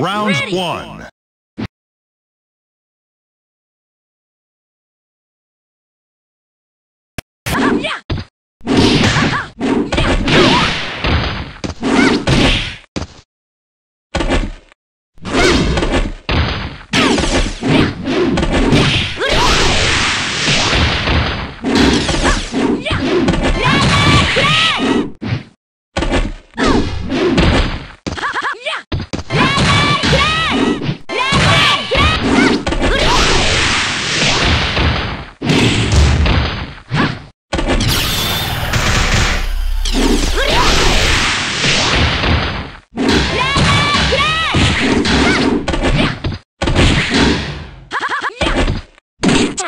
Round ready. one.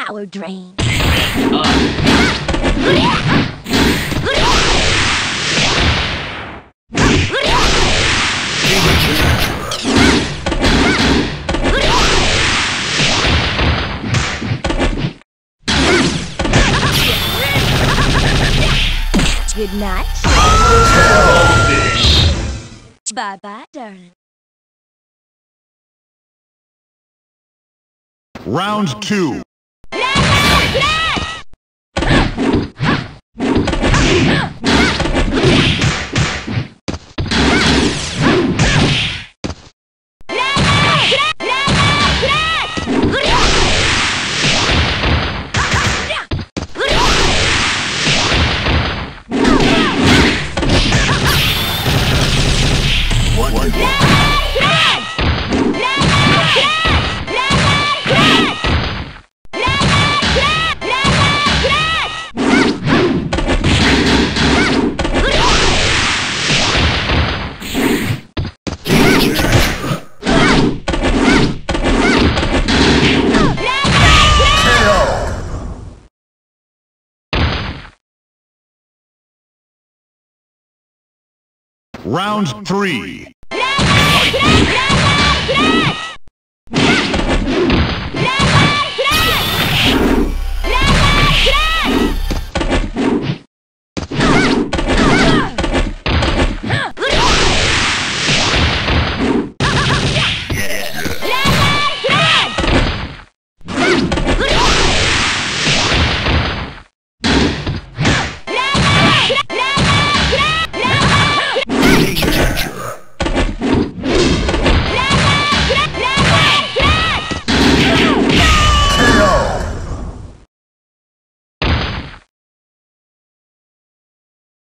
Power drain. Good night. Bye bye, darling. Round two. Yeah! Round three.